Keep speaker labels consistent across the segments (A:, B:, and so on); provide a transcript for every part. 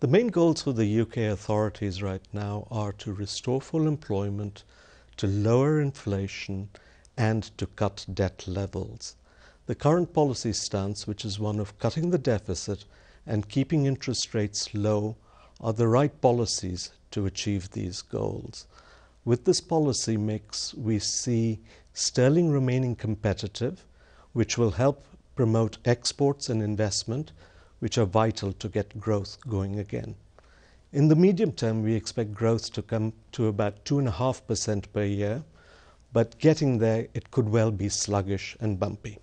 A: The main goals for the UK authorities right now are to restore full employment, to lower inflation, and to cut debt levels. The current policy stance, which is one of cutting the deficit and keeping interest rates low, are the right policies to achieve these goals. With this policy mix, we see sterling remaining competitive, which will help promote exports and investment, which are vital to get growth going again. In the medium term, we expect growth to come to about 2.5% per year, but getting there, it could well be sluggish and bumpy.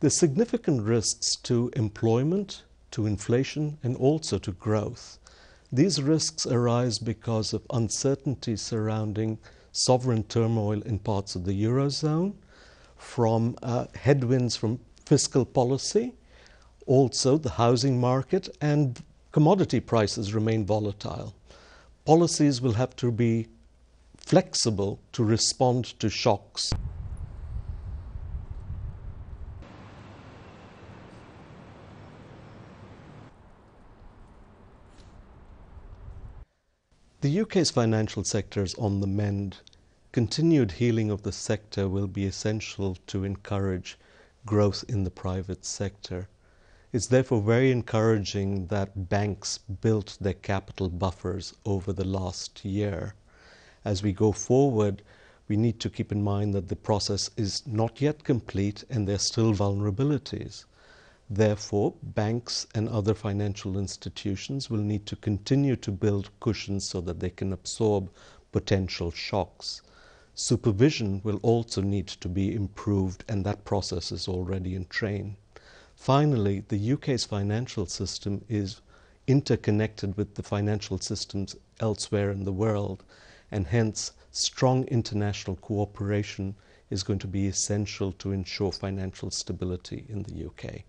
A: There's significant risks to employment, to inflation, and also to growth. These risks arise because of uncertainty surrounding sovereign turmoil in parts of the Eurozone, from uh, headwinds from fiscal policy, also the housing market, and commodity prices remain volatile. Policies will have to be flexible to respond to shocks. The UK's financial sector is on the mend. Continued healing of the sector will be essential to encourage growth in the private sector. It's therefore very encouraging that banks built their capital buffers over the last year. As we go forward, we need to keep in mind that the process is not yet complete and there are still vulnerabilities. Therefore, banks and other financial institutions will need to continue to build cushions so that they can absorb potential shocks. Supervision will also need to be improved, and that process is already in train. Finally, the UK's financial system is interconnected with the financial systems elsewhere in the world, and hence, strong international cooperation is going to be essential to ensure financial stability in the UK.